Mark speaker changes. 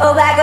Speaker 1: Oh, black